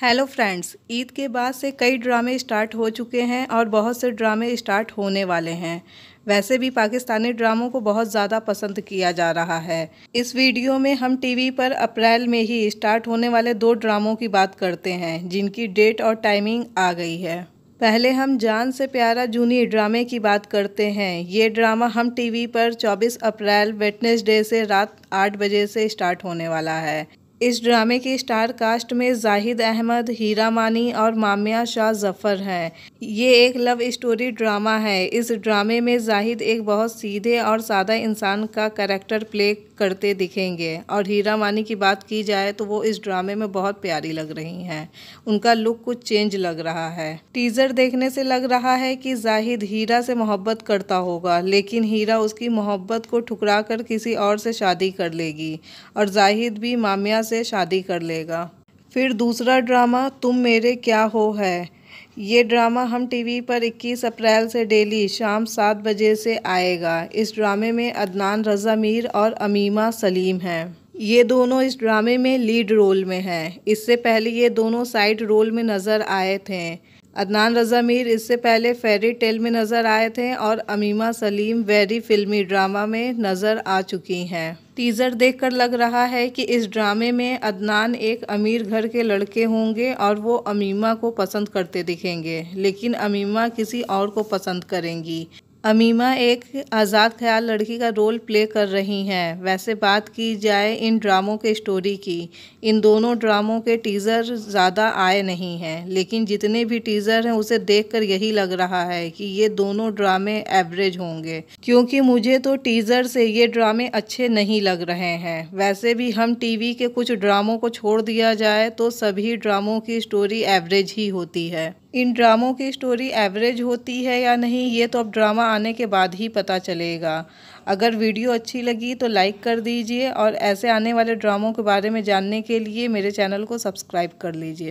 Hello friends Eid के बाद से कई ड्रामे स्टार्ट हो चुके हैं और बहुत से ड्रामे स्टार्ट होने वाले हैं। वैसे भी पाकिस्तानी ड्रामों को बहुत ज़्यादा पसंद किया जा रहा है। इस वीडियो में हम टीवी पर अप्रैल में ही स्टार्ट होने वाले दो ड्रामों की बात करते हैं, जिनकी डेट और टाइमिंग आ गई है। पहले हम जान से प्यारा जूनी ड्रामे की बात करते हैं। ये ड्रामा हम टीवी पर 24 अप्रैल वेटनेसडे से रात 8 बजे से स्टार्ट होने वाला है। इस ड्रामे की स्टार कास्ट में जाहिद अहमद, हीरा मानी और मामिया शाह जफ़र हैं। ये एक लव स्टोरी ड्रामा है। इस ड्रामे में जाहिद एक बहुत सीधे और सादा इंसान का करेक्टर प्ले करते दिखेंगे और हीरा मानी की बात की जाए तो वो इस ड्रामे में बहुत प्यारी लग रही हैं। उनका लुक कुछ चेंज लग रहा है। टीज़र देखने से लग रहा है कि जाहिद हीरा से मोहब्बत करता होगा, लेकिन हीरा उसकी मोहब्बत को ठुकरा कर किसी और से शादी कर लेगी और जाहिद भी मामिया से शादी कर लेगा। फिर दूसरा ड्रामा, तुम मेरे क्या हो है? ये ड्रामा हम टीवी पर 21 अप्रैल से डेली शाम सात बजे से आएगा। इस ड्रामे में अदनान रज़ा मीर और अमीमा सलीम हैं। ये दोनों इस ड्रामे में लीड रोल में हैं। इससे पहले ये दोनों साइड रोल में नज़र आए थे। अदनान रज़ा मीर इससे पहले फेरी टेल में नज़र आए थे और Amima Saleem very filmy drama में नज़र आ चुकी हैं। टीज़र देखकर लग रहा है कि इस ड्रामे में अदनान एक अमीर घर के लड़के होंगे और वो अमीमा को पसंद करते दिखेंगे, लेकिन अमीमा किसी और को पसंद करेंगी। अमीमा एक आज़ाद ख्याल लड़की का रोल प्ले कर रही हैं। वैसे बात की जाए इन ड्रामों के स्टोरी की, इन दोनों ड्रामों के टीज़र ज़्यादा आए नहीं हैं, लेकिन जितने भी टीज़र हैं उसे देखकर यही लग रहा है कि ये दोनों ड्रामे एवरेज होंगे। क्योंकि मुझे तो टीज़र से ये ड्रामे अच्छे नहीं लग रहे हैं। वैसे भी हम टीवी के कुछ ड्रामों को छोड़ दिया जाए तो सभी ड्रामों की स्टोरी एवरेज ही होती है। इन ड्रामों की स्टोरी एवरेज होती है या नहीं, ये तो अब ड्रामा आने के बाद ही पता चलेगा। अगर वीडियो अच्छी लगी तो लाइक कर दीजिए और ऐसे आने वाले ड्रामों के बारे में जानने के लिए मेरे चैनल को सब्सक्राइब कर लीजिए।